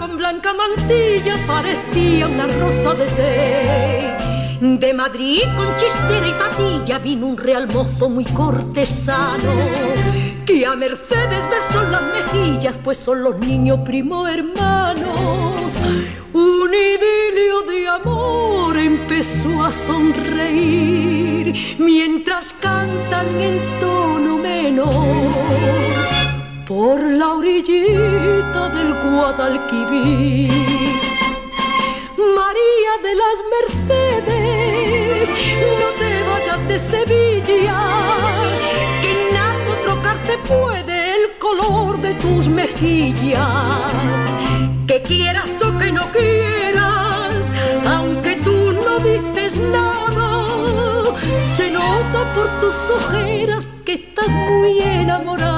Con blanca mantilla parecía una rosa de té. De Madrid con chistera y patilla vino un real mozo muy cortesano que a Mercedes besó las mejillas, pues son los niños primo hermanos. Un idilio de amor empezó a sonreír mientras cantan en tono por la orillita del Guadalquivir. María de las Mercedes, no te vayas de Sevilla, que nada trocarte puede el color de tus mejillas. Que quieras o que no quieras, aunque tú no dices nada, se nota por tus ojeras que estás muy enamorada.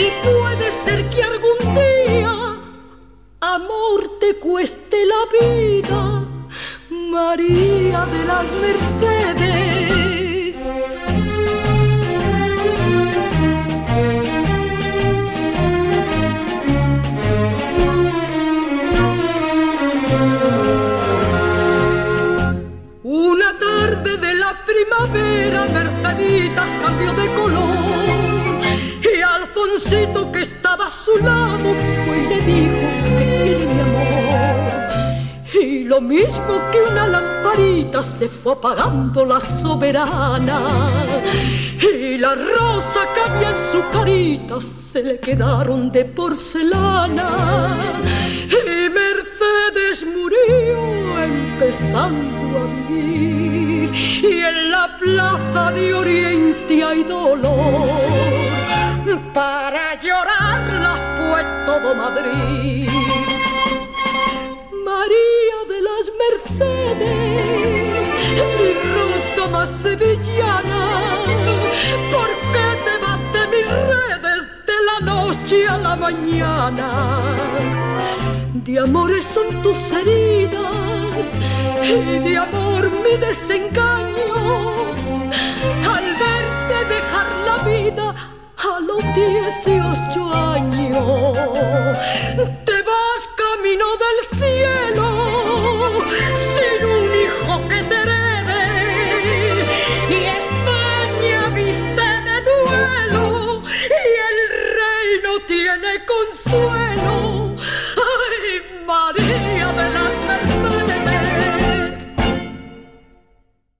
Y puede ser que algún día amor te cueste la vida, María de las Mercedes. primavera Merceditas cambió de a su lado fue y le dijo que tiene mi amor. Y lo mismo que una lamparita se fue apagando la soberana. Y la rosa que había en su carita se le quedaron de porcelana. Y Mercedes murió empezando a vivir. Y Madrid. María de las Mercedes, mi rosa más sevillana, ¿por qué te vas mis redes de la noche a la mañana? De amores son tus heridas y de amor mi desengaño a los 18 años. Te vas camino del cielo